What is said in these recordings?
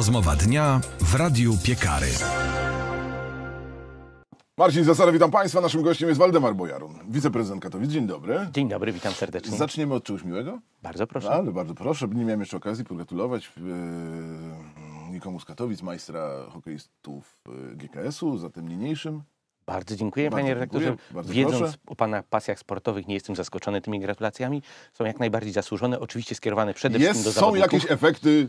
Rozmowa dnia w Radiu Piekary. Marcin Zasada, witam Państwa. Naszym gościem jest Waldemar Bojarun, wiceprezydent Katowic. Dzień dobry. Dzień dobry, witam serdecznie. Zaczniemy od czegoś miłego? Bardzo proszę. Ale bardzo proszę. Nie miałem jeszcze okazji pogratulować e, nikomu z Katowic, majstra hokeistów e, GKS-u, zatem niniejszym. Bardzo dziękuję, Bardzo panie redaktorze. Wiedząc proszę. o pana pasjach sportowych, nie jestem zaskoczony tymi gratulacjami. Są jak najbardziej zasłużone, oczywiście skierowane przede wszystkim Jest, do są zawodników. jakieś efekty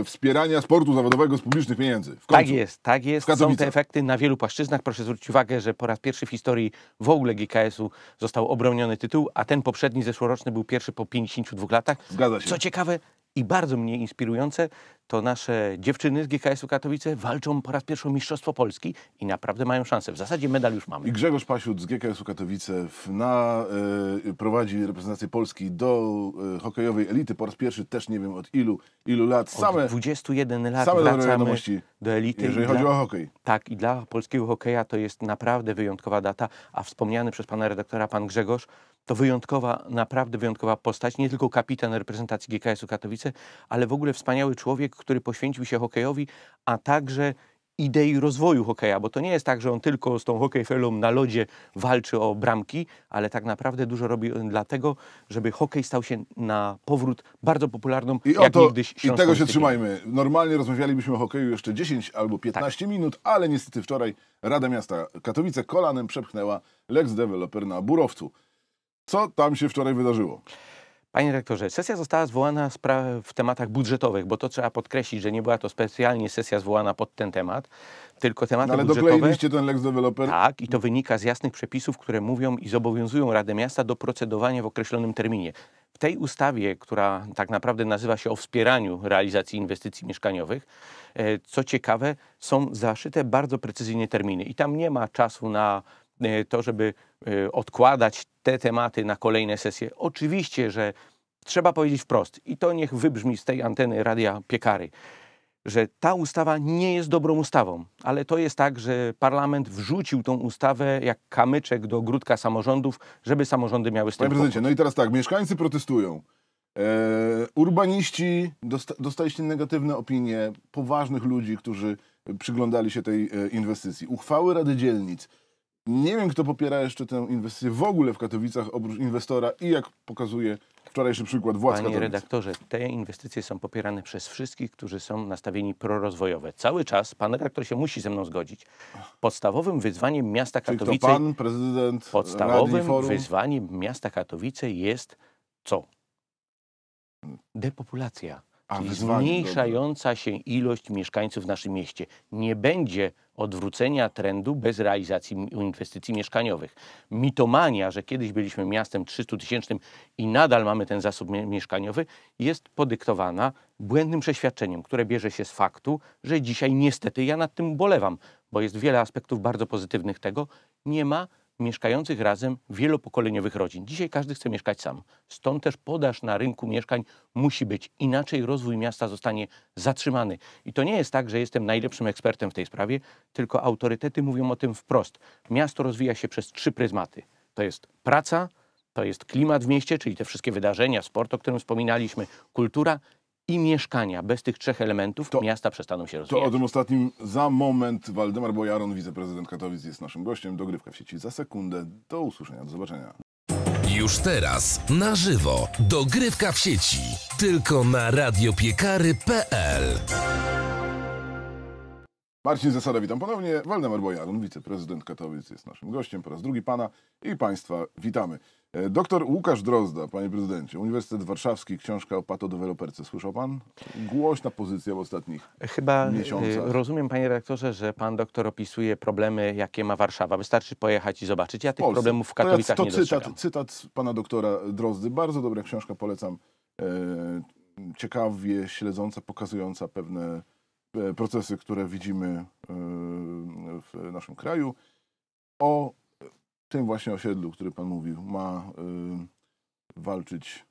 e, wspierania sportu zawodowego z publicznych pieniędzy. Tak jest, tak jest. Są te efekty na wielu płaszczyznach. Proszę zwrócić uwagę, że po raz pierwszy w historii w ogóle GKS-u został obroniony tytuł, a ten poprzedni, zeszłoroczny, był pierwszy po 52 latach. Zgadza się. Co ciekawe i bardzo mnie inspirujące, to nasze dziewczyny z GKS-u Katowice walczą po raz pierwszy o Mistrzostwo Polski i naprawdę mają szansę. W zasadzie medal już mamy. I Grzegorz Pasiut z GKS-u Katowice na, e, prowadzi reprezentację Polski do e, hokejowej elity po raz pierwszy, też nie wiem od ilu, ilu lat. Same, Od 21 lat same wracamy do elity. jeżeli i chodzi dla, o hokej. Tak, i dla polskiego hokeja to jest naprawdę wyjątkowa data, a wspomniany przez pana redaktora pan Grzegorz to wyjątkowa, naprawdę wyjątkowa postać, nie tylko kapitan reprezentacji GKS-u Katowice, ale w ogóle wspaniały człowiek, który poświęcił się hokejowi, a także idei rozwoju hokeja, bo to nie jest tak, że on tylko z tą hokejfelą na lodzie walczy o bramki, ale tak naprawdę dużo robi dlatego, żeby hokej stał się na powrót bardzo popularną, I, jak oto, niegdyś I tego się trzymajmy. Normalnie rozmawialibyśmy o hokeju jeszcze 10 albo 15 Tak. minut, ale niestety wczoraj Rada Miasta Katowice kolanem przepchnęła Lex Developer na Burowcu. Co tam się wczoraj wydarzyło? Panie rektorze, sesja została zwołana w tematach budżetowych, bo to trzeba podkreślić, że nie była to specjalnie sesja zwołana pod ten temat, tylko tematy No, ale budżetowe. dokleiliście ten Lex Developer. Tak, i to wynika z jasnych przepisów, które mówią i zobowiązują Radę Miasta do procedowania w określonym terminie. W tej ustawie, która tak naprawdę nazywa się o wspieraniu realizacji inwestycji mieszkaniowych, e, co ciekawe, są zaszyte bardzo precyzyjnie terminy i tam nie ma czasu na e, to, żeby odkładać te tematy na kolejne sesje. Oczywiście, że trzeba powiedzieć wprost i to niech wybrzmi z tej anteny Radia Piekary, że ta ustawa nie jest dobrą ustawą, ale to jest tak, że parlament wrzucił tą ustawę jak kamyczek do ogródka samorządów, żeby samorządy miały z tym Panie prezydencie, no i teraz tak, mieszkańcy protestują. E, urbaniści, dosta, dostaliście negatywne opinie poważnych ludzi, którzy przyglądali się tej e, inwestycji. Uchwały Rady Dzielnic. Nie wiem, kto popiera jeszcze tę inwestycję w ogóle w Katowicach, oprócz inwestora i jak pokazuje wczorajszy przykład władz Panie Katowic. redaktorze, te inwestycje są popierane przez wszystkich, którzy są nastawieni prorozwojowe. Cały czas, pan redaktor się musi ze mną zgodzić, podstawowym wyzwaniem miasta Czyli to Katowice, pan, prezydent, podstawowym wyzwaniem miasta Katowice jest co? Depopulacja. A, Czyli wyzwanie, zmniejszająca się ilość mieszkańców w naszym mieście. Nie będzie odwrócenia trendu bez realizacji inwestycji mieszkaniowych. Mitomania, że kiedyś byliśmy miastem 300-tysięcznym i nadal mamy ten zasób mie- mieszkaniowy, jest podyktowana błędnym przeświadczeniem, które bierze się z faktu, że dzisiaj niestety ja nad tym ubolewam, bo jest wiele aspektów bardzo pozytywnych tego, nie ma mieszkających razem wielopokoleniowych rodzin. Dzisiaj każdy chce mieszkać sam. Stąd też podaż na rynku mieszkań musi być. Inaczej rozwój miasta zostanie zatrzymany. I to nie jest tak, że jestem najlepszym ekspertem w tej sprawie, tylko autorytety mówią o tym wprost. Miasto rozwija się przez trzy pryzmaty. To jest praca, to jest klimat w mieście, czyli te wszystkie wydarzenia, sport, o którym wspominaliśmy, kultura i mieszkania. Bez tych trzech elementów To- miasta przestaną się To rozwijać. o tym ostatnim za moment. Waldemar Bojaron, wiceprezydent Katowic jest naszym gościem. Dogrywka w sieci za sekundę. Do usłyszenia, do zobaczenia. Już teraz na żywo dogrywka w sieci. Tylko na radiopiekary.pl Marcin Zasada, witam ponownie. Waldemar Bojarun, wiceprezydent Katowic jest naszym gościem. Po raz drugi pana i państwa witamy. E, Doktor Łukasz Drozda, panie prezydencie, Uniwersytet Warszawski, książka o patodeweloperce. Słyszał pan? Głośna pozycja w ostatnich. Chyba miesiącach. y, rozumiem, panie redaktorze, że pan doktor opisuje problemy, jakie ma Warszawa. Wystarczy pojechać i zobaczyć. Ja tych Polsce. problemów w To ja- Katowicach to nie cytat, dostrzegam. cytat pana doktora Drozdy. Bardzo dobra książka, polecam. E, ciekawie śledząca, pokazująca pewne e, procesy, które widzimy e, w naszym kraju. O tym właśnie osiedlu, który pan mówił, ma e, walczyć,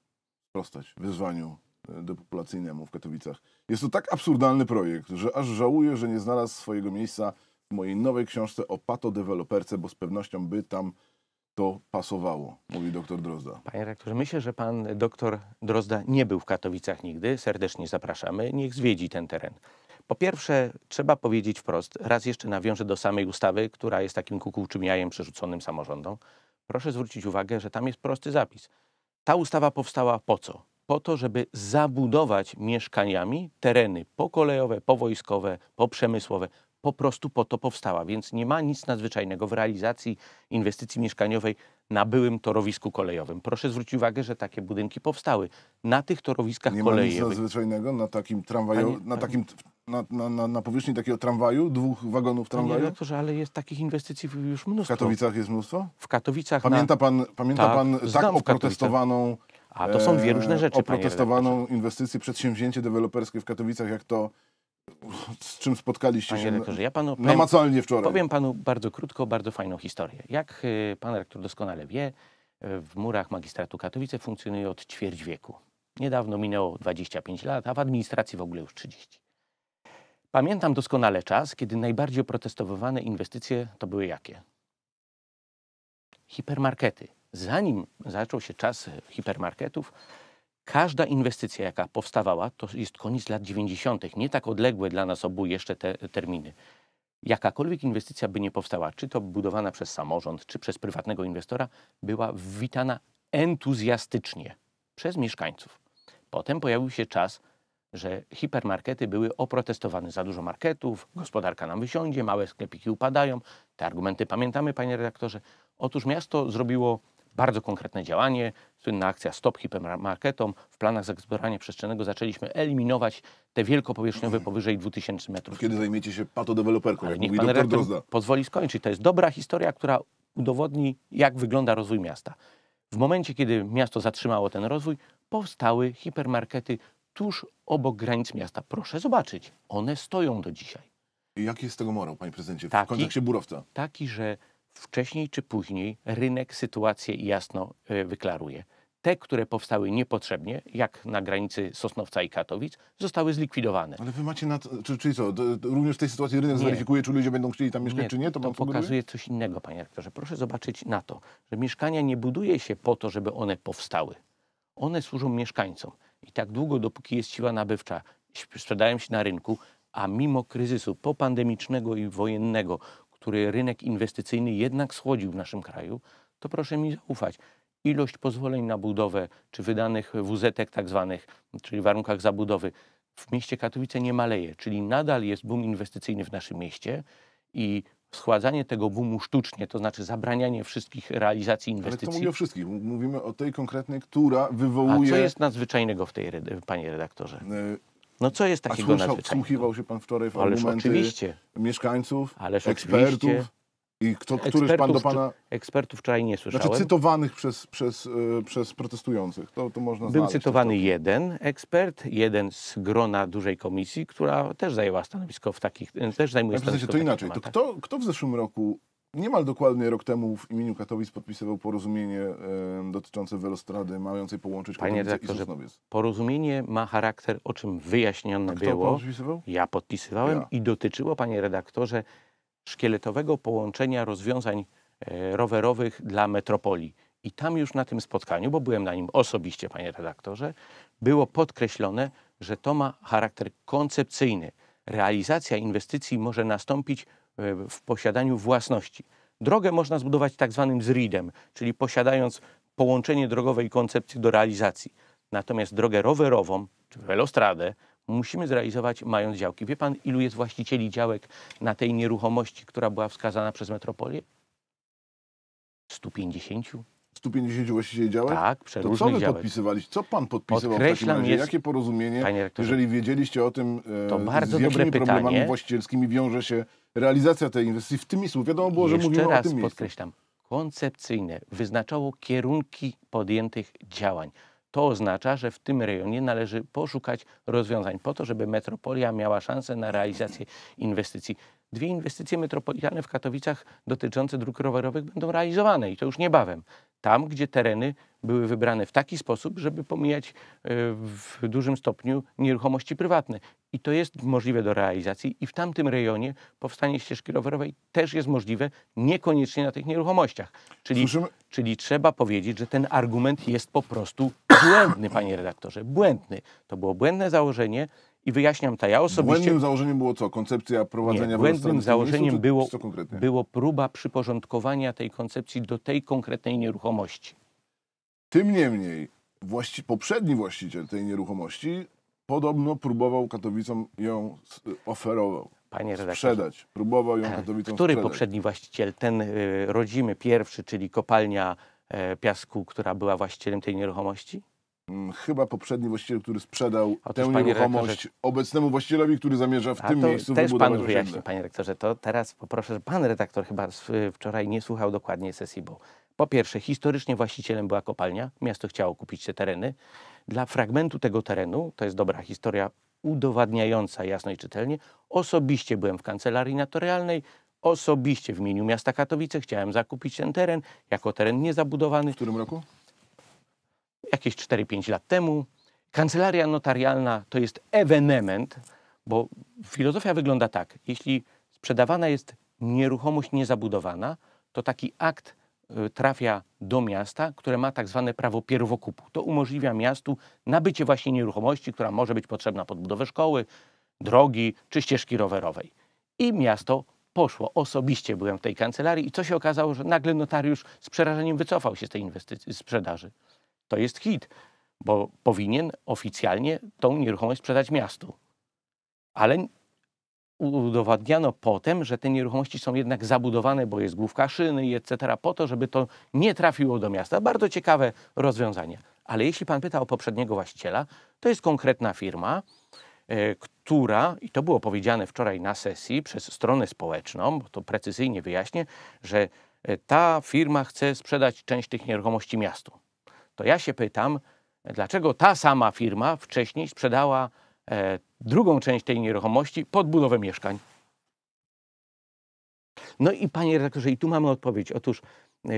sprostać wyzwaniu e, depopulacyjnemu w Katowicach. Jest to tak absurdalny projekt, że aż żałuję, że nie znalazł swojego miejsca w mojej nowej książce o patodeweloperce, bo z pewnością by tam to pasowało, mówi doktor Drozda. Panie rektorze, myślę, że pan doktor Drozda nie był w Katowicach nigdy. Serdecznie zapraszamy. Niech zwiedzi ten teren. Po pierwsze, trzeba powiedzieć wprost, raz jeszcze nawiążę do samej ustawy, która jest takim kukułczym jajem przerzuconym samorządom. Proszę zwrócić uwagę, że tam jest prosty zapis. Ta ustawa powstała po co? Po to, żeby zabudować mieszkaniami tereny pokolejowe, powojskowe, poprzemysłowe. Po prostu po to powstała, więc nie ma nic nadzwyczajnego w realizacji inwestycji mieszkaniowej na byłym torowisku kolejowym. Proszę zwrócić uwagę, że takie budynki powstały na tych torowiskach Nie ma nic kolejowych. nadzwyczajnego na takim tramwaju, na, takim, na, na, na, na powierzchni takiego tramwaju, dwóch wagonów Panie tramwaju? redaktorze, ale jest takich inwestycji już W mnóstwo. Katowicach jest mnóstwo? W Katowicach. Pamięta pan, pamięta Tak, pan tak w oprotestowaną, A to są dwie różne e, rzeczy, panie redaktorze. oprotestowaną inwestycję, przedsięwzięcie deweloperskie w Katowicach, jak to, z czym spotkaliście Panie się redaktorze, ja panu powiem, namacalnie wczoraj. powiem panu bardzo krótko, bardzo fajną historię. Jak y, pan rektor doskonale wie, y, w murach magistratu Katowice funkcjonuje od ćwierć wieku. Niedawno minęło 25 lat, a w administracji w ogóle już 30. Pamiętam doskonale czas, kiedy najbardziej oprotestowywane inwestycje to były jakie? Hipermarkety. Zanim zaczął się czas hipermarketów, każda inwestycja, jaka powstawała, to jest koniec lat 90., nie tak odległe dla nas obu jeszcze te terminy. Jakakolwiek inwestycja by nie powstała, czy to budowana przez samorząd, czy przez prywatnego inwestora, była witana entuzjastycznie przez mieszkańców. Potem pojawił się czas, że hipermarkety były oprotestowane. Za dużo marketów, gospodarka nam wysiądzie, małe sklepiki upadają. Te argumenty pamiętamy, panie redaktorze. Otóż miasto zrobiło bardzo konkretne działanie, słynna akcja Stop Hipermarketom. W planach zagospodarowania przestrzennego zaczęliśmy eliminować te wielkopowierzchniowe powyżej 2000 metrów. Kiedy zajmiecie się patodeweloperką, jak niech mówi pan doktor Drozda. pozwoli skończyć. To jest dobra historia, która udowodni, jak wygląda rozwój miasta. W momencie, kiedy miasto zatrzymało ten rozwój, powstały hipermarkety tuż obok granic miasta. Proszę zobaczyć, one stoją do dzisiaj. I Jaki jest z tego morał, panie prezydencie, w Taki- kontekście Burowca? Taki, że wcześniej czy później rynek sytuację jasno e, wyklaruje. Te, które powstały niepotrzebnie, jak na granicy Sosnowca i Katowic, zostały zlikwidowane. Ale wy macie na to, czy, czyli co, również w tej sytuacji rynek Nie. zweryfikuje, czy ludzie będą chcieli tam mieszkać, czy nie? To, to sugeruje? pokazuje coś innego, panie rektorze. Proszę zobaczyć na to, że mieszkania nie buduje się po to, żeby one powstały. One służą mieszkańcom. I tak długo, dopóki jest siła nabywcza, sprzedają się na rynku, a mimo kryzysu popandemicznego i wojennego, który rynek inwestycyjny jednak schłodził w naszym kraju, to proszę mi zaufać. Ilość pozwoleń na budowę, czy wydanych WZ-ek tak zwanych, czyli warunkach zabudowy, w mieście Katowice nie maleje, czyli nadal jest boom inwestycyjny w naszym mieście i schładzanie tego boomu sztucznie, to znaczy zabranianie wszystkich realizacji Ale kto inwestycji. mówi o wszystkich? Mówimy o tej konkretnej, która A wywołuje... co jest nadzwyczajnego w tej, panie redaktorze? e, No co jest A takiego słyszał, nadzwyczajnego? wsłuchiwał się pan wczoraj w Ależ argumenty oczywiście. mieszkańców, Ależ ekspertów oczywiście. I kto, któryś pan do pana... Ekspertów wczoraj nie słyszałem. Znaczy cytowanych przez, przez, e, przez protestujących. To, to można Był znaleźć. cytowany jeden ekspert, jeden z grona dużej komisji, która też zajęła stanowisko w takich, też zajmuje stanowisko to inaczej. To kto, kto w zeszłym roku, niemal dokładnie rok temu w imieniu Katowic podpisywał porozumienie e, dotyczące Welostrady mającej połączyć Panie Katowice i Sosnowiec? Porozumienie ma charakter, o czym wyjaśnione Kto było. podpisywał? Ja podpisywałem Ja. i dotyczyło, panie redaktorze, szkieletowego połączenia rozwiązań e, rowerowych dla metropolii. I tam już na tym spotkaniu, bo byłem na nim osobiście, panie redaktorze, było podkreślone, że to ma charakter koncepcyjny. Realizacja inwestycji może nastąpić e, w posiadaniu własności. Drogę można zbudować tak zwanym zridem, czyli posiadając połączenie drogowe i koncepcji do realizacji. Natomiast drogę rowerową, czy welostradę, musimy zrealizować mając działki. Wie pan, ilu jest właścicieli działek na tej nieruchomości, która była wskazana przez metropolię? 150? 150 właścicieli działek? Tak, To co przeróżnych wy działek. podpisywaliście? Co pan podpisywał w takim Podkreślam, razie? jest- Jakie porozumienie, Panie rektorze, jeżeli wiedzieliście o tym, e, To bardzo z jakimi dobre problemami pytanie. właścicielskimi wiąże się realizacja tej inwestycji w tym miejscu? Wiadomo było, że Jeszcze mówimy o tym miejscu. podkreślam, koncepcyjne wyznaczało kierunki podjętych działań. To oznacza, że w tym rejonie należy poszukać rozwiązań po to, żeby metropolia miała szansę na realizację inwestycji. Dwie inwestycje metropolitalne w Katowicach dotyczące dróg rowerowych będą realizowane i to już niebawem. Tam, gdzie tereny były wybrane w taki sposób, żeby pomijać e, w dużym stopniu nieruchomości prywatne. I to jest możliwe do realizacji i w tamtym rejonie powstanie ścieżki rowerowej też jest możliwe, niekoniecznie na tych nieruchomościach. Czyli, Słyszymy- czyli trzeba powiedzieć, że ten argument jest po prostu błędny, panie redaktorze, błędny. To było błędne założenie I wyjaśniam to ja osobiście. Błędnym założeniem było co? Koncepcja prowadzenia Nie, błędnym założeniem było, było próba przyporządkowania tej koncepcji do tej konkretnej nieruchomości. Tym niemniej właści poprzedni właściciel tej nieruchomości podobno próbował Katowicom ją s- oferował. Panie redaktorze. Sprzedać. Próbował ją Katowicom Który sprzedać. poprzedni właściciel? Ten y, rodzimy pierwszy, czyli kopalnia e, piasku, która była właścicielem tej nieruchomości? Mm, Chyba poprzedni właściciel, który sprzedał Otóż, tę nieruchomość redaktorze- obecnemu właścicielowi, który zamierza w tym miejscu też wybudować panu wyjaśnię, osiedle. panie rektorze. To teraz poproszę, że pan redaktor chyba y, wczoraj nie słuchał dokładnie sesji, bo po pierwsze, historycznie właścicielem była kopalnia. Miasto chciało kupić te tereny. Dla fragmentu tego terenu, to jest dobra historia udowadniająca jasno i czytelnie, osobiście byłem w kancelarii notarialnej, osobiście w imieniu miasta Katowice chciałem zakupić ten teren jako teren niezabudowany W którym roku? jakieś 4-5 lat temu. Kancelaria notarialna to jest ewenement, bo filozofia wygląda tak. Jeśli sprzedawana jest nieruchomość niezabudowana, to taki akt trafia do miasta, które ma tak zwane prawo pierwokupu. To umożliwia miastu nabycie właśnie nieruchomości, która może być potrzebna pod budowę szkoły, drogi czy ścieżki rowerowej. I miasto poszło. Osobiście byłem w tej kancelarii i co się okazało, że nagle notariusz z przerażeniem wycofał się z tej inwestycji, sprzedaży. To jest hit, bo powinien oficjalnie tą nieruchomość sprzedać miastu. Ale udowadniano potem, że te nieruchomości są jednak zabudowane, bo jest główka szyny i etc., po to, żeby to nie trafiło do miasta. Bardzo ciekawe rozwiązanie. Ale jeśli pan pyta o poprzedniego właściciela, to jest konkretna firma, e, która, i to było powiedziane wczoraj na sesji przez stronę społeczną, bo to precyzyjnie wyjaśnię, że e, ta firma chce sprzedać część tych nieruchomości miastu. To ja się pytam, dlaczego ta sama firma wcześniej sprzedała drugą część tej nieruchomości pod budowę mieszkań. No i panie redaktorze, i tu mamy odpowiedź. Otóż e,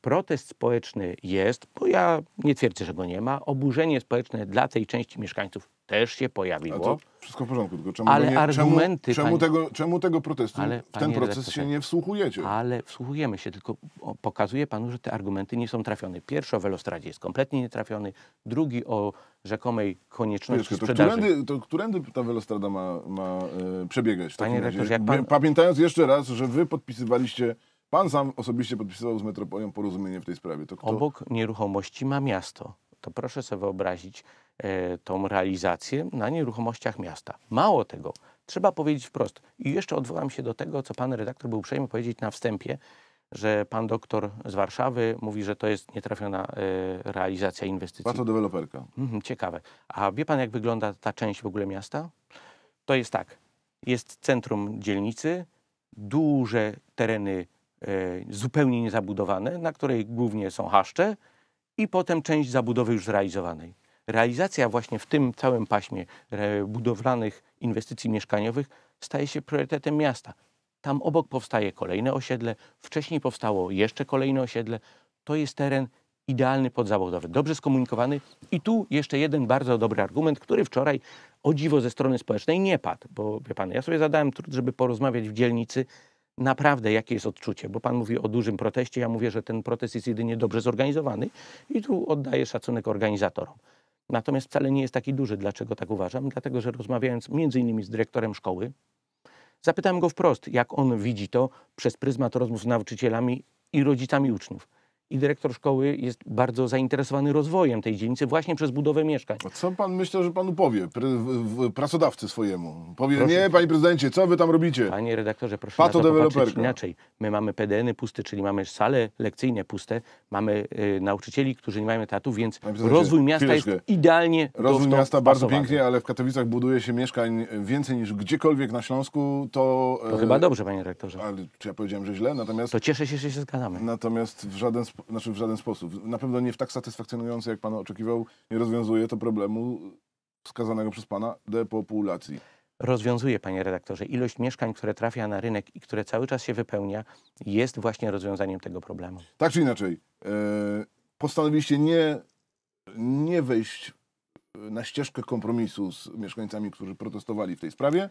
protest społeczny jest, bo ja nie twierdzę, że go nie ma. Oburzenie społeczne dla tej części mieszkańców też się pojawiło. to wszystko w porządku, tylko czemu, Ale nie, argumenty, czemu, czemu, panie- tego, czemu tego protestu, Ale, w ten proces się nie wsłuchujecie? Ale wsłuchujemy się, tylko o, pokazuję panu, że te argumenty nie są trafione. Pierwszy o Welostradzie jest kompletnie nietrafiony, drugi o rzekomej konieczności to, sprzedaży. którędy, to którędy ta Welostrada ma, ma e, przebiegać w Panie takim razie? jak pan- Pamiętając jeszcze raz, że wy podpisywaliście, pan sam osobiście podpisywał z Metropolią porozumienie w tej sprawie. To kto? Obok nieruchomości ma miasto. To proszę sobie wyobrazić e, tą realizację na nieruchomościach miasta. Mało tego, trzeba powiedzieć wprost. I jeszcze odwołam się do tego, co pan redaktor był uprzejmy powiedzieć na wstępie, że pan doktor z Warszawy mówi, że to jest nietrafiona e, realizacja inwestycji. Pato deweloperka. Mhm, ciekawe. A wie pan, jak wygląda ta część w ogóle miasta? To jest tak. Jest centrum dzielnicy, duże tereny e, zupełnie niezabudowane, na której głównie są haszcze i potem część zabudowy już zrealizowanej. Realizacja właśnie w tym całym paśmie budowlanych inwestycji mieszkaniowych staje się priorytetem miasta. Tam obok powstaje kolejne osiedle, wcześniej powstało jeszcze kolejne osiedle. To jest teren idealny pod zabudowę, dobrze skomunikowany. I tu jeszcze jeden bardzo dobry argument, który wczoraj o dziwo ze strony społecznej nie padł, bo wie pan, ja sobie zadałem trud, żeby porozmawiać w dzielnicy, naprawdę jakie jest odczucie, bo pan mówi o dużym proteście, ja mówię, że ten protest jest jedynie dobrze zorganizowany i tu oddaję szacunek organizatorom. Natomiast wcale nie jest taki duży. Dlaczego tak uważam? Dlatego, że rozmawiając między innymi z dyrektorem szkoły, zapytałem go wprost, jak on widzi to przez pryzmat rozmów z nauczycielami i rodzicami uczniów. I dyrektor szkoły jest bardzo zainteresowany rozwojem tej dzielnicy właśnie przez budowę mieszkań. A co pan myślę, że panu powie, pr- pracodawcy swojemu? Powie, Proszę. nie, panie prezydencie, co wy tam robicie? Panie redaktorze, proszę Pato na to popatrzeć inaczej. My mamy PDN-y puste, czyli mamy sale lekcyjne puste, mamy y, nauczycieli, którzy nie mają etatów, więc rozwój miasta jest chwileczkę. idealnie do- Rozwój miasta bardzo pięknie, ale w Katowicach buduje się mieszkań więcej niż gdziekolwiek na Śląsku, to... To e, chyba dobrze, panie redaktorze. Ale czy ja powiedziałem, że źle? Natomiast, To cieszę się, że się zgadzamy. natomiast w, żaden, sp- znaczy w żaden sposób, na pewno nie w tak satysfakcjonujący, jak pan oczekiwał, nie rozwiązuje to problemu wskazanego przez pana depopulacji. Rozwiązuje, panie redaktorze. Ilość mieszkań, które trafia na rynek i które cały czas się wypełnia, jest właśnie rozwiązaniem tego problemu. Tak czy inaczej, e, postanowiliście nie, nie wejść na ścieżkę kompromisu z mieszkańcami, którzy protestowali w tej sprawie,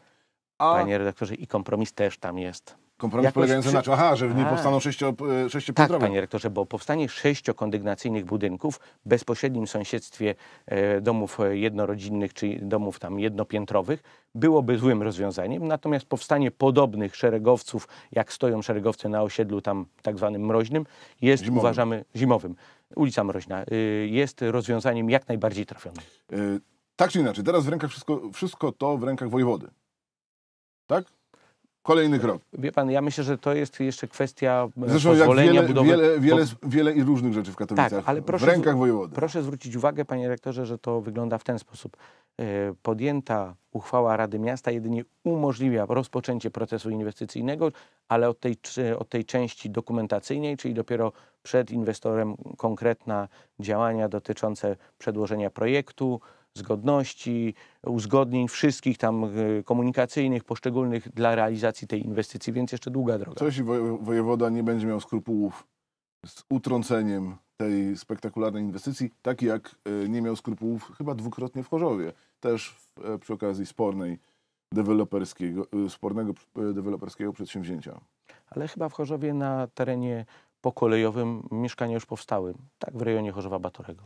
a Panie redaktorze, i kompromis też tam jest. Kompromis jakoś polegający przy- na czym? Aha, że A. powstaną sześcio, e, Tak, sześciopiętrowe. panie rektorze, bo powstanie sześciokondygnacyjnych budynków w bezpośrednim sąsiedztwie e, domów e, jednorodzinnych czy domów tam jednopiętrowych byłoby złym rozwiązaniem. Natomiast powstanie podobnych szeregowców, jak stoją szeregowce na osiedlu tam tak zwanym mroźnym, jest Zimowym. uważamy zimowym. Ulica Mroźna y, jest rozwiązaniem jak najbardziej trafionym. Tak czy inaczej, teraz w rękach wszystko, wszystko to w rękach wojewody. Tak? Kolejny krok. Wie pan, ja myślę, że to jest jeszcze kwestia e, Zresztą jak pozwolenia wiele, budowy. wiele, wiele, bo- wiele i różnych rzeczy w Katowicach. Tak, ale proszę w rękach wojewody. Proszę zwrócić uwagę, panie rektorze, że to wygląda w ten sposób. E, Podjęta uchwała Rady Miasta jedynie umożliwia rozpoczęcie procesu inwestycyjnego, ale od tej, od tej części dokumentacyjnej, czyli dopiero przed inwestorem konkretna działania dotyczące przedłożenia projektu, zgodności, uzgodnień wszystkich tam e, komunikacyjnych, poszczególnych dla realizacji tej inwestycji, więc jeszcze długa droga. Co jeśli woje- wojewoda nie będzie miał skrupułów z utrąceniem tej spektakularnej inwestycji, tak jak e, nie miał skrupułów chyba dwukrotnie w Chorzowie, też e, przy okazji spornej deweloperskiego, spornego deweloperskiego przedsięwzięcia. Ale chyba w Chorzowie na terenie pokolejowym mieszkania już powstały. Tak, w rejonie Chorzowa Batorego.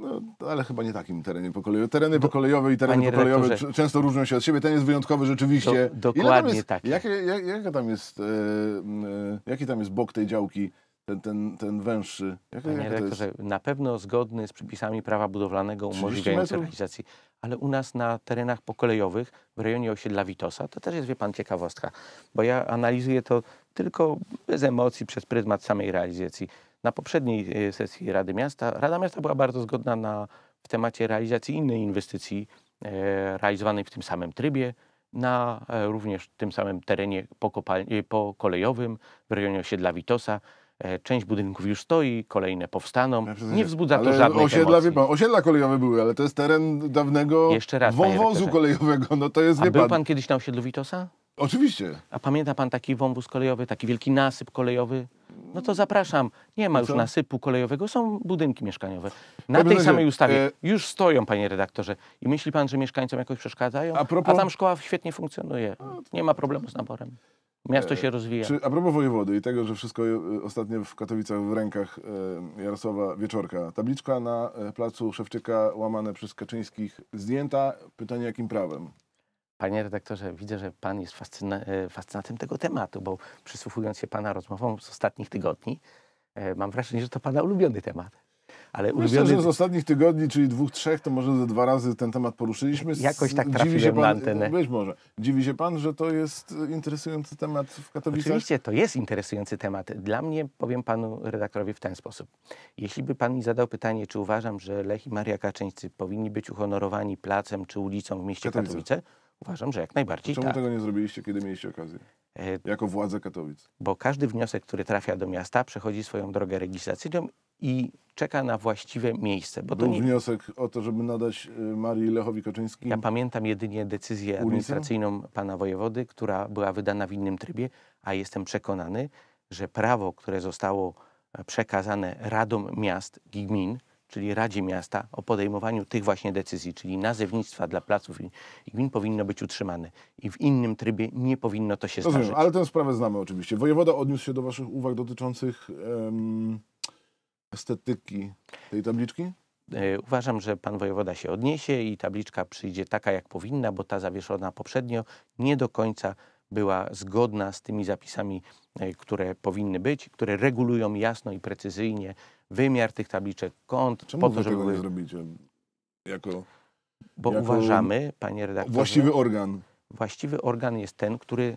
No, ale chyba nie takim terenie pokolejowym. Tereny pokolejowe i tereny pokolejowe redaktorze- często różnią się od siebie. Ten jest wyjątkowy rzeczywiście. Do- dokładnie jest, tak. Jak, jaka tam jest, e, e, jaki tam jest bok tej działki, ten, ten, ten węższy? Jaka, Panie rektorze, na pewno zgodny z przepisami prawa budowlanego 30 umożliwiający realizację. Ale u nas na terenach pokolejowych, w rejonie osiedla Witosa, to też jest, wie pan, ciekawostka, bo ja analizuję to tylko bez emocji, przez pryzmat samej realizacji. Na poprzedniej e, sesji Rady Miasta, Rada Miasta była bardzo zgodna na, w temacie realizacji innej inwestycji e, realizowanej w tym samym trybie, na e, również tym samym terenie pokolejowym w rejonie osiedla Witosa. Część budynków już stoi, kolejne powstaną. Nie wzbudza to żadnych osiedla, emocji. pan, osiedla kolejowe były, ale to jest teren dawnego Jeszcze raz, wąwozu kolejowego. No to jest, A był pan, pan kiedyś na osiedlu Witosa? Oczywiście. A pamięta pan taki wąwóz kolejowy, taki wielki nasyp kolejowy? No to zapraszam. Nie ma I już co? nasypu kolejowego, są budynki mieszkaniowe. Na tej samej ustawie e, już stoją, panie redaktorze. I myśli pan, że mieszkańcom jakoś przeszkadzają? A propos- tam szkoła świetnie funkcjonuje. Nie ma problemu z naborem. Miasto E, się rozwija. Czy, a propos wojewody i tego, że wszystko e, ostatnio w Katowicach w rękach Jarosława Wieczorka. Tabliczka na placu Szewczyka łamane przez Kaczyńskich zdjęta. Pytanie jakim prawem? Panie redaktorze, widzę, że pan jest fascyna e, fascynatem tego tematu, bo przysłuchując się pana rozmowom z ostatnich tygodni, e, mam wrażenie, że to pana ulubiony temat. Ale Myślę, ulubiony... że z ostatnich tygodni, czyli dwóch, trzech, to może ze dwa razy ten temat poruszyliśmy. S- Jakoś tak trafiłem się na pan, antenę. Być może. Dziwi się pan, że to jest e, interesujący temat w Katowicach? Oczywiście to jest interesujący temat. Dla mnie powiem panu redaktorowi w ten sposób. Jeśli by pan mi zadał pytanie, czy uważam, że Lech i Maria Kaczyńscy powinni być uhonorowani placem czy ulicą w mieście Katowice. Katowice, uważam, że jak najbardziej Czemu tak. tego nie zrobiliście, kiedy mieliście okazję? E, Jako władze Katowic. Bo każdy wniosek, który trafia do miasta, przechodzi swoją drogę legislacyjną i czeka na właściwe miejsce. Bo to Był nie, wniosek o to, żeby nadać e, Marii Lechowi Kaczyńskim Ja pamiętam jedynie decyzję administracyjną pana wojewody, która była wydana w innym trybie, a jestem przekonany, że prawo, które zostało e, przekazane radom miast i gmin, czyli Radzie Miasta o podejmowaniu tych właśnie decyzji, czyli nazewnictwa dla placów i gmin powinno być utrzymane. I w innym trybie nie powinno to się Rozumiem, zdarzyć. ale tę sprawę znamy oczywiście. Wojewoda odniósł się do Waszych uwag dotyczących em, estetyki tej tabliczki? E, Uważam, że pan wojewoda się odniesie i tabliczka przyjdzie taka, jak powinna, bo ta zawieszona poprzednio nie do końca była zgodna z tymi zapisami, e, które powinny być, które regulują jasno i precyzyjnie wymiar tych tabliczek, kąt, Czemu po to, żeby tego nie zrobicie? Jako bo jako uważamy, panie redaktorze, właściwy organ, właściwy organ jest ten, który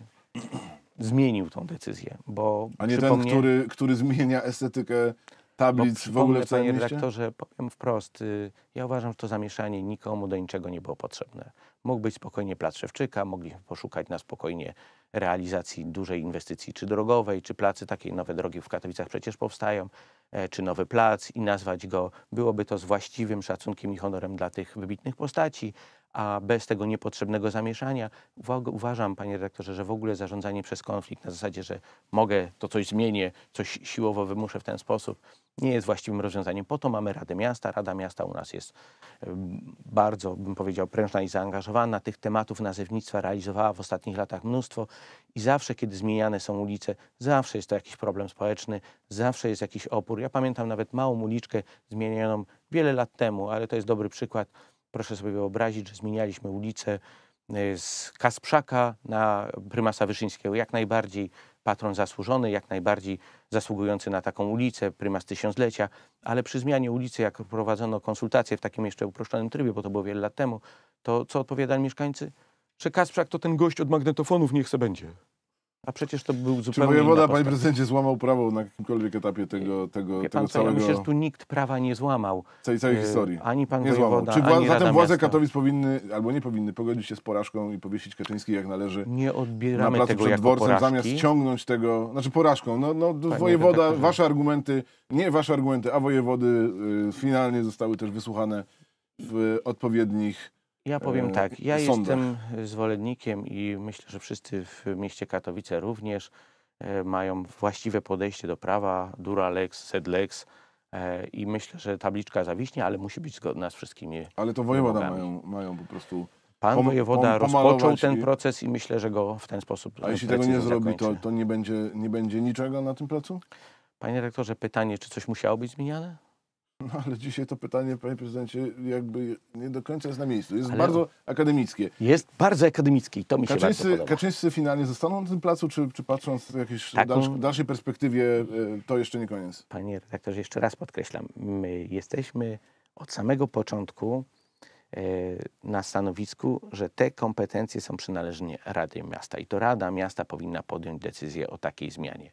zmienił tą decyzję, bo a nie ten, który, który zmienia estetykę tablic w ogóle w całym panie redaktorze, powiem wprost, y, ja uważam, że to zamieszanie nikomu do niczego nie było potrzebne. Mógł być spokojnie plac Szewczyka, mogliśmy poszukać na spokojnie realizacji dużej inwestycji, czy drogowej, czy placy, takie nowe drogi w Katowicach przecież powstają, e, czy nowy plac i nazwać go, byłoby to z właściwym szacunkiem i honorem dla tych wybitnych postaci, a bez tego niepotrzebnego zamieszania. Uważam, panie redaktorze, że w ogóle zarządzanie przez konflikt na zasadzie, że mogę, to coś zmienię, coś siłowo wymuszę w ten sposób, nie jest właściwym rozwiązaniem. Po to mamy Radę Miasta. Rada Miasta u nas jest bardzo, bym powiedział, prężna i zaangażowana. Tych tematów nazewnictwa realizowała w ostatnich latach mnóstwo i zawsze, kiedy zmieniane są ulice, zawsze jest to jakiś problem społeczny, zawsze jest jakiś opór. Ja pamiętam nawet małą uliczkę zmienioną wiele lat temu, ale to jest dobry przykład. Proszę sobie wyobrazić, że zmienialiśmy ulicę y, z Kasprzaka na prymasa Wyszyńskiego. Jak najbardziej patron zasłużony, jak najbardziej zasługujący na taką ulicę, prymas tysiąclecia, ale przy zmianie ulicy, jak prowadzono konsultacje w takim jeszcze uproszczonym trybie, bo to było wiele lat temu, to co odpowiadali mieszkańcy? Że Kasprzak to ten gość od magnetofonów, niech se będzie. A przecież to był Czy zupełnie wojewoda, inna panie prezydencie, złamał prawo na jakimkolwiek etapie tego, tego, Wie tego pan ja całego, myślę, że tu nikt prawa nie złamał. całej, całej e, historii? ani pan nie złamał. wojewoda, Czy wła- ani zatem władze. Katowic powinny, albo nie powinny, pogodzić się z porażką i powiesić Kaczyński jak należy Nie na odbieramy placu tego przed jako dworcem, porażki. zamiast ciągnąć tego, znaczy porażką, no, no wojewoda, redaktorze. wasze argumenty, nie wasze argumenty, a wojewody y, finalnie zostały też wysłuchane w odpowiednich Ja powiem e, tak, ja sądach. jestem zwolennikiem i myślę, że wszyscy w mieście Katowice również e, mają właściwe podejście do prawa, dura lex, sed lex e, i myślę, że tabliczka zawiśnie, ale musi być zgodna z wszystkimi. Ale to wojewoda mają, mają po prostu. Pan Pom- wojewoda pom- rozpoczął ten i- proces i myślę, że go w ten sposób A jeśli tego nie zrobi, to, to nie, będzie, nie będzie niczego na tym placu? Panie rektorze, pytanie, czy coś musiało być zmieniane? No ale dzisiaj to pytanie, panie prezydencie, jakby nie do końca jest na miejscu. Jest Ale- bardzo akademickie. Jest bardzo akademicki i to mi się bardzo Kaczyńscy, podoba. Kaczyńscy finalnie zostaną na tym placu, czy, czy patrząc w jakiejś dalsz, dalszej perspektywie, e, to jeszcze nie koniec? Panie redaktorze, jeszcze raz podkreślam, my jesteśmy od samego początku e, na stanowisku, że te kompetencje są przynależne Rady Miasta i to Rada Miasta powinna podjąć decyzję o takiej zmianie.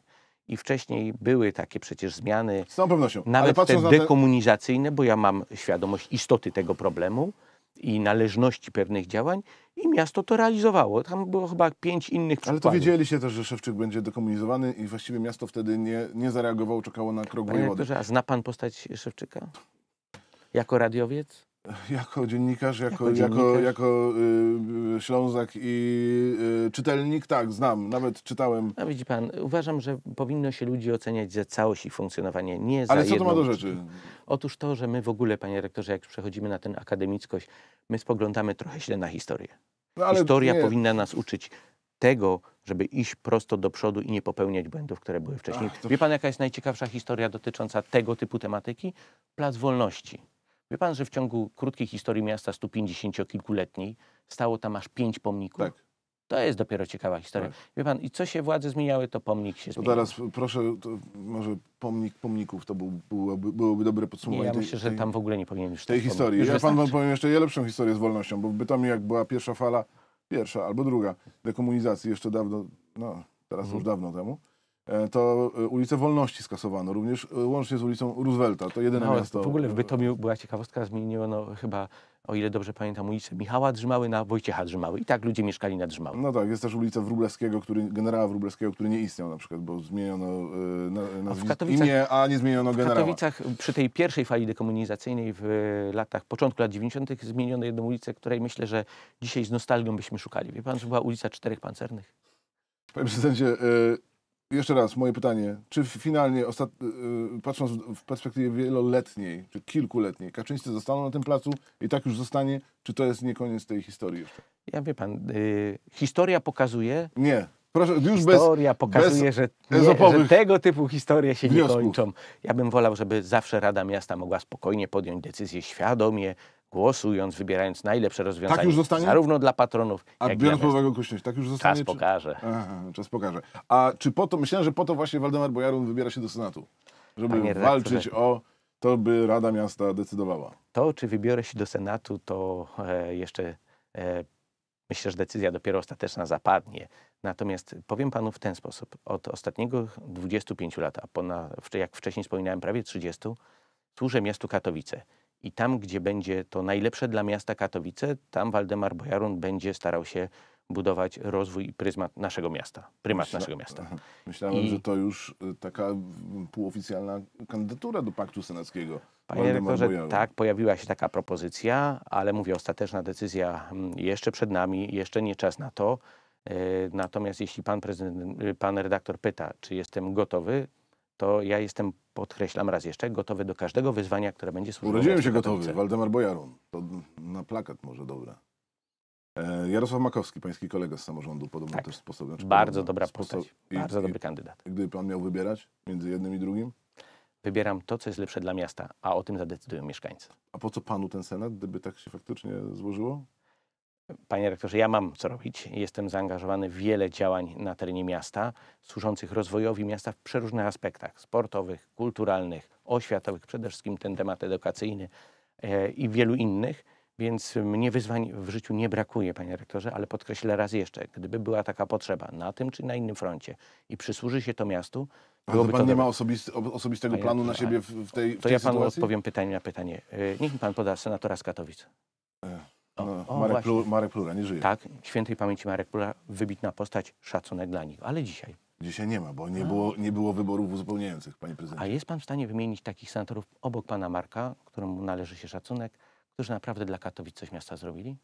I wcześniej były takie przecież zmiany, Z całą pewnością. nawet te dekomunizacyjne, bo ja mam świadomość istoty tego problemu i należności pewnych działań i miasto to realizowało. Tam było chyba pięć innych ale to wiedzieliście też, że Szewczyk będzie dekomunizowany i właściwie miasto wtedy nie, nie zareagowało, czekało na krok Panie wojewody. redaktorze, a zna pan postać Szewczyka? Jako radiowiec? Jako dziennikarz, jako, Jako jako, dziennikarz. jako y, y, Ślązak i y, czytelnik, tak, znam, nawet czytałem. No widzi pan, uważam, że powinno się ludzi oceniać za całość ich funkcjonowania, nie za Ale co to ma do rzeczy? Otóż to, że my w ogóle, panie rektorze, jak przechodzimy na ten akademickość, my spoglądamy trochę źle na historię. No, Historia nie, powinna nas uczyć tego, żeby iść prosto do przodu i nie popełniać błędów, które były wcześniej. Ach, to- Wie pan, jaka jest najciekawsza historia dotycząca tego typu tematyki? Plac Wolności. Wie pan, że w ciągu krótkiej historii miasta 150-kilkuletniej stało tam aż pięć pomników? Tak. To jest dopiero ciekawa historia. Tak. Wie pan, i co się władze zmieniały, to pomnik się To zmienił. teraz proszę, to może pomnik pomników to był, byłoby, byłoby dobre Nie, podsumowanie ja tej, myślę, że tej, tam w ogóle nie powinien już tej historii. pomnik. Ja Już pan wam wystarczy. powiem jeszcze lepszą historię z wolnością, bo w Bytomiu jak była pierwsza fala, pierwsza albo druga dekomunizacji jeszcze dawno, no teraz Mhm. już dawno temu, to e, ulicę Wolności skasowano, również e, łącznie z ulicą Roosevelta. To jedyne No, miasto. w ogóle w Bytomiu była ciekawostka, zmieniono chyba, o ile dobrze pamiętam, ulicę Michała Drzymały na Wojciecha Drzymały. I tak ludzie mieszkali na Drzymały. No tak, jest też ulica Wróblewskiego, który, generała Wróblewskiego, który nie istniał na przykład, bo zmieniono e, na, nazwisk, Katowicach- imię, a nie zmieniono W generała. Katowicach przy tej pierwszej fali dekomunizacyjnej w latach, początku lat 90. zmieniono jedną ulicę, której myślę, że dzisiaj z nostalgią byśmy szukali. Wie pan, że była ulica Czterech Pancernych? Panie prezydencie, e, jeszcze raz moje pytanie. Czy finalnie, ostat... e, patrząc w- perspektywie wieloletniej, czy kilkuletniej, Kaczyńscy zostaną na tym placu i tak już zostanie, czy to jest nie koniec tej historii jeszcze? Ja wie pan, y, historia pokazuje, Nie. Proszę, już bez... historia pokazuje, że, nie, że tego typu historie się nie wniosków. kończą. Ja bym wolał, żeby zawsze Rada Miasta mogła spokojnie podjąć decyzję świadomie, głosując, wybierając najlepsze rozwiązanie. Tak już zostanie? Zarówno dla patronów, A jak biorąc pod uwagę okoliczność, tak już zostanie? Czas czy... pokaże. Aha, czas pokaże. A czy po to, myślałem, że po to właśnie Waldemar Bojarun wybiera się do Senatu, żeby walczyć o to, by Rada Miasta decydowała. To, czy wybiorę się do Senatu, to e, jeszcze e, myślę, że decyzja dopiero ostateczna zapadnie. Natomiast powiem panu w ten sposób. Od ostatniego 25 lat, a ponad, jak wcześniej wspominałem, prawie 30, służę miastu Katowice. I tam, gdzie będzie to najlepsze dla miasta Katowice, tam Waldemar Bojarun będzie starał się budować rozwój i pryzmat naszego miasta, prymat Myśla- naszego miasta. Myślałem, I- że to już y, taka półoficjalna kandydatura do Paktu Senackiego. Panie Waldemar rektorze, Bojarun. tak, pojawiła się taka propozycja, ale mówię, ostateczna decyzja mm, jeszcze przed nami, jeszcze nie czas na to. E, Natomiast jeśli pan prezydent, y, pan redaktor pyta, czy jestem gotowy, to ja jestem podkreślam raz jeszcze, gotowy do każdego wyzwania, które będzie służyło Urodziłem się gotowy. Waldemar Bojarun. To na plakat może dobre. E, Jarosław Makowski, pański kolega z samorządu, podobno Tak. też sposób. Znaczy Bardzo dobra postać, i- bardzo i- dobry kandydat. Gdyby pan miał wybierać między jednym i drugim, Wybieram to, co jest lepsze dla miasta, a o tym zadecydują mieszkańcy. a po co panu ten senat, gdyby tak się faktycznie złożyło? Panie rektorze, ja mam co robić. Jestem zaangażowany w wiele działań na terenie miasta, służących rozwojowi miasta w przeróżnych aspektach sportowych, kulturalnych, oświatowych, przede wszystkim ten temat edukacyjny e, i wielu innych. Więc mnie wyzwań w życiu nie brakuje, panie rektorze, ale podkreślę raz jeszcze, gdyby była taka potrzeba na tym czy na innym froncie i przysłuży się to miastu, byłoby pan nie ma osobistego Panie planu na siebie w, w tej, w To tej ja panu sytuacji? odpowiem pytanie na pytanie. E, Niech mi pan poda senatora z Katowic. E, O, No, o, Marek, właśnie. Plu, Marek Plura nie żyje. Tak, świętej pamięci Marek Plura, wybitna postać, szacunek dla nich. Ale dzisiaj. Dzisiaj nie ma, bo nie było, nie było wyborów uzupełniających, panie A prezydencie. jest pan w stanie wymienić takich senatorów obok pana Marka, któremu należy się szacunek, którzy naprawdę dla Katowic coś miasta zrobili?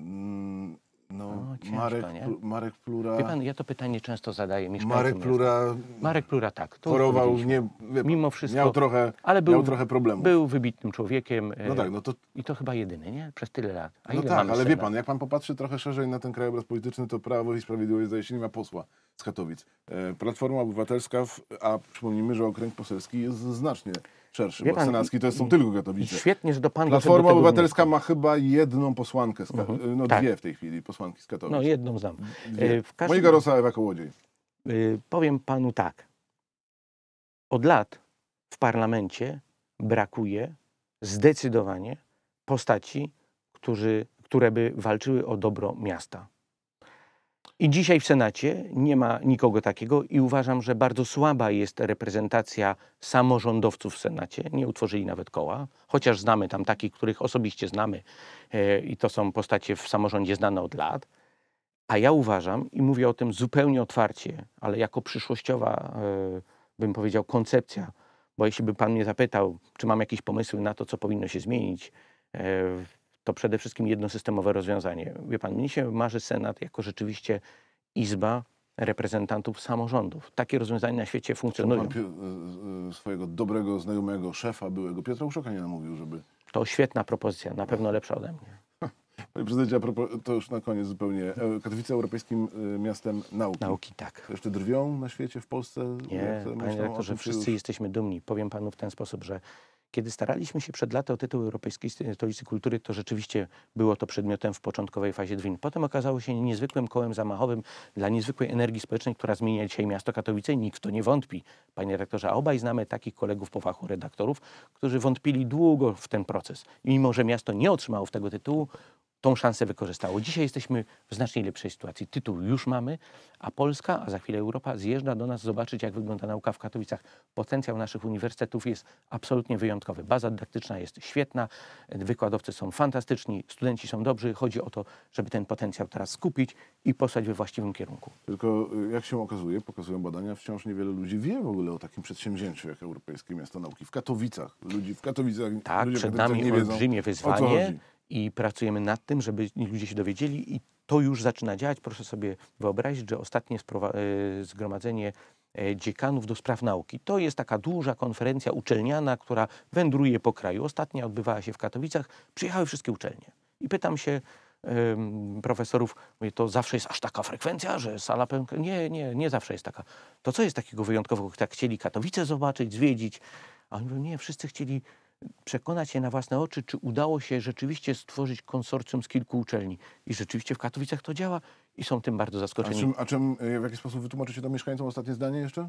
Mm, No, O, ciężko, Marek, nie? Marek Plura... Wie pan, ja to pytanie często zadaję mieszkańcom Marek. Plura Marek Plura tak. chorował, nie, wie Mimo wszystko, miał trochę, ale był, miał trochę problemów. był wybitnym człowiekiem e, No tak, no to i to chyba jedyny, nie? Przez tyle lat. A no tak, ale wie pan, jak pan popatrzy trochę szerzej na ten krajobraz polityczny, to Prawo i Sprawiedliwość zdaje się nie ma posła z Katowic. E, Platforma Obywatelska, w, a przypomnijmy, że okręg poselski jest znacznie szerszy, Wie bo pan, senacki to są tylko Katowice. świetnie, że do pan Platforma Obywatelska ma chyba jedną posłankę, z Mhm. no Tak. dwie w tej chwili posłanki z Katowic. No jedną znam. Dwie. E, w każdym- Monika Rosa, Ewa Kołodziej. Y, powiem panu tak. Od lat w parlamencie brakuje zdecydowanie postaci, którzy, które by walczyły o dobro miasta. I dzisiaj w Senacie nie ma nikogo takiego i uważam, że bardzo słaba jest reprezentacja samorządowców w Senacie. Nie utworzyli nawet koła, chociaż znamy tam takich, których osobiście znamy e, i to są postacie w samorządzie znane od lat. A ja uważam, i mówię o tym zupełnie otwarcie, ale jako przyszłościowa, e, bym powiedział, koncepcja, bo jeśli by pan mnie zapytał, czy mam jakieś pomysły na to, co powinno się zmienić, e, to przede wszystkim jednosystemowe rozwiązanie. Wie pan, mnie się marzy Senat jako rzeczywiście izba reprezentantów samorządów. Takie rozwiązania na świecie funkcjonują. pan e, e, swojego dobrego znajomego, szefa byłego, Piotra Uszoka nie namówił, żeby... To świetna propozycja, na pewno lepsza ode mnie. Panie prezydencie, a propos, to już na koniec zupełnie. E, Katowice europejskim e, miastem nauki. Nauki tak. Jeszcze drwią na świecie, w Polsce? Nie, panie myślą o rektorze, tym, czy wszyscy już- jesteśmy dumni. Powiem panu w ten sposób, że kiedy staraliśmy się przed laty o tytuł Europejskiej Stolicy Kultury, to rzeczywiście było to przedmiotem w początkowej fazie drwin. Potem okazało się niezwykłym kołem zamachowym dla niezwykłej energii społecznej, która zmienia dzisiaj miasto Katowice. Nikt w to nie wątpi, panie rektorze. A obaj znamy takich kolegów po fachu redaktorów, którzy wątpili długo w ten proces. I mimo, że miasto nie otrzymało w tego tytułu, tą szansę wykorzystało. Dzisiaj jesteśmy w znacznie lepszej sytuacji. Tytuł już mamy, a Polska, a za chwilę Europa zjeżdża do nas zobaczyć, jak wygląda nauka w Katowicach. Potencjał naszych uniwersytetów jest absolutnie wyjątkowy. Baza dydaktyczna jest świetna, wykładowcy są fantastyczni, studenci są dobrzy. Chodzi o to, żeby ten potencjał teraz skupić i posłać we właściwym kierunku. Tylko y, jak się okazuje, pokazują badania, wciąż niewiele ludzi wie w ogóle o takim przedsięwzięciu jak Europejskie Miasto Nauki. W Katowicach. Ludzi w Katowicach, Tak, ludzie w przed Katowicach nami nie wiedzą, olbrzymie wyzwanie. I pracujemy nad tym, żeby ludzie się dowiedzieli i to już zaczyna działać. Proszę sobie wyobrazić, że ostatnie e, zgromadzenie e, dziekanów do spraw nauki. To jest taka duża konferencja uczelniana, która wędruje po kraju. Ostatnia odbywała się w Katowicach. Przyjechały wszystkie uczelnie. I pytam się em, profesorów, mówię, to zawsze jest aż taka frekwencja, że sala pełna? Nie, nie, nie zawsze jest taka. To co jest takiego wyjątkowego? Tak chcieli Katowice zobaczyć, zwiedzić, a oni mówią, nie, wszyscy chcieli przekonać się na własne oczy, czy udało się rzeczywiście stworzyć konsorcjum z kilku uczelni. I rzeczywiście w Katowicach to działa i są tym bardzo A zaskoczeni. czym, a czym, y, w jaki sposób wytłumaczycie to mieszkańcom ostatnie zdanie jeszcze?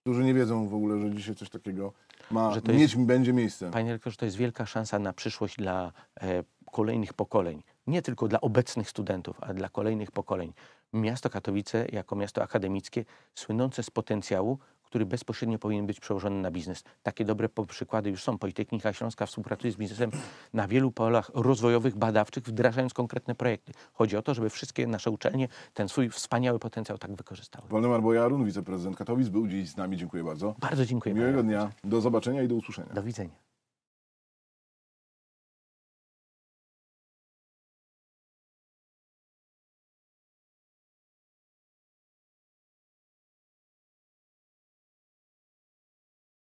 Którzy nie wiedzą w ogóle, że dzisiaj coś takiego ma Że to mieć, jest- będzie miejsce. Panie rektorze, to jest wielka szansa na przyszłość dla e, kolejnych pokoleń. Nie tylko dla obecnych studentów, ale dla kolejnych pokoleń. Miasto Katowice, jako miasto akademickie, słynące z potencjału, który bezpośrednio powinien być przełożony na biznes. Takie dobre przykłady już są. Politechnika Śląska współpracuje z biznesem na wielu polach rozwojowych, badawczych, wdrażając konkretne projekty. Chodzi o to, żeby wszystkie nasze uczelnie ten swój wspaniały potencjał tak wykorzystały. Waldemar Bojarun, wiceprezydent Katowic, był dziś z nami. Dziękuję bardzo. Bardzo dziękuję. Miłego dnia. Do zobaczenia i do usłyszenia. Do widzenia.